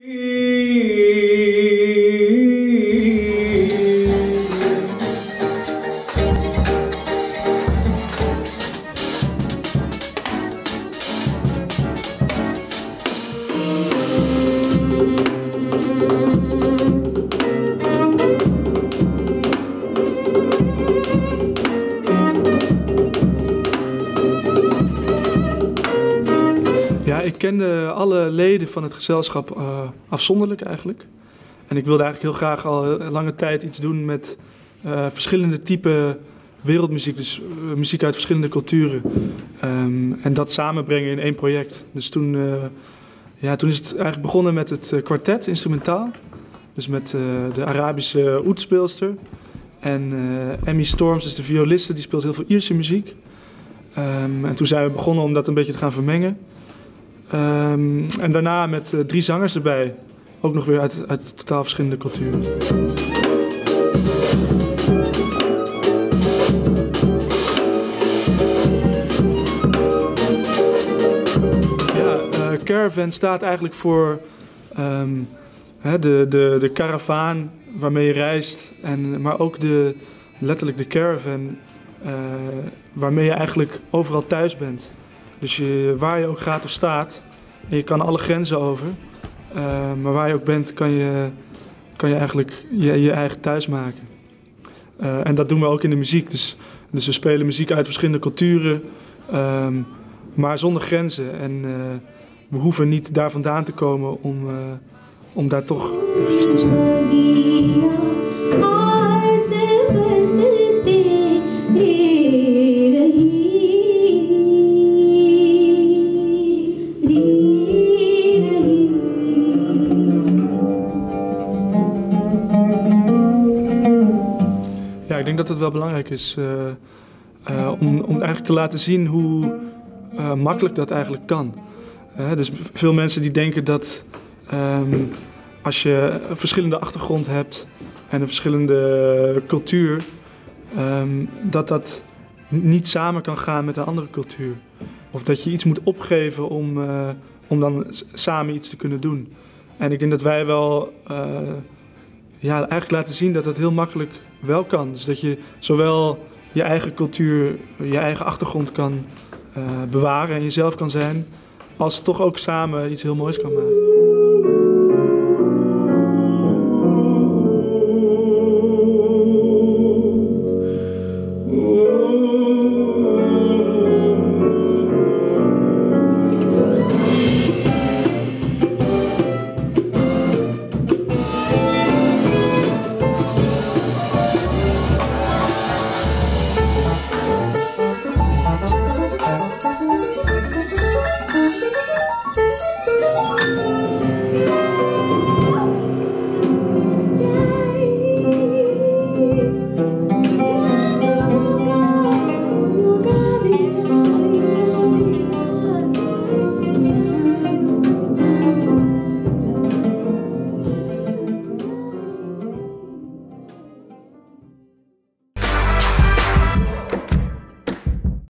Ja, ik kende alle leden van het gezelschap uh, afzonderlijk eigenlijk. En ik wilde eigenlijk heel graag al lange tijd iets doen met uh, verschillende typen wereldmuziek, dus uh, muziek uit verschillende culturen. Um, en dat samenbrengen in één project. Dus toen, ja, toen is het eigenlijk begonnen met het kwartet, instrumentaal. Dus met de Arabische oetspeelster. En Emmy Storms is de violiste, die speelt heel veel Ierse muziek. Um, en toen zijn we begonnen om dat een beetje te gaan vermengen. Um, en daarna met uh, drie zangers erbij. Ook nog weer uit, uit totaal verschillende culturen. Ja, uh, Caravan staat eigenlijk voor um, hè, de, de, de karavaan waarmee je reist. En, maar ook de, letterlijk de caravan uh, waarmee je eigenlijk overal thuis bent. Dus waar je ook gaat of staat, je kan alle grenzen over. Uh, maar waar je ook bent, kan je, kan je eigenlijk je, je eigen thuis maken. Uh, en dat doen we ook in de muziek. Dus, dus we spelen muziek uit verschillende culturen, um, maar zonder grenzen. En uh, we hoeven niet daar vandaan te komen om, om daar toch eventjes te zijn. Ik denk dat het wel belangrijk is uh, uh, om, om eigenlijk te laten zien hoe uh, makkelijk dat eigenlijk kan. dus veel mensen die denken dat um, als je een verschillende achtergrond hebt en een verschillende cultuur, um, dat dat niet samen kan gaan met een andere cultuur. Of dat je iets moet opgeven om, om dan samen iets te kunnen doen. En ik denk dat wij wel ja, eigenlijk laten zien dat het heel makkelijk wel kan. Dus dat je zowel je eigen cultuur, je eigen achtergrond kan uh, bewaren en jezelf kan zijn, als toch ook samen iets heel moois kan maken.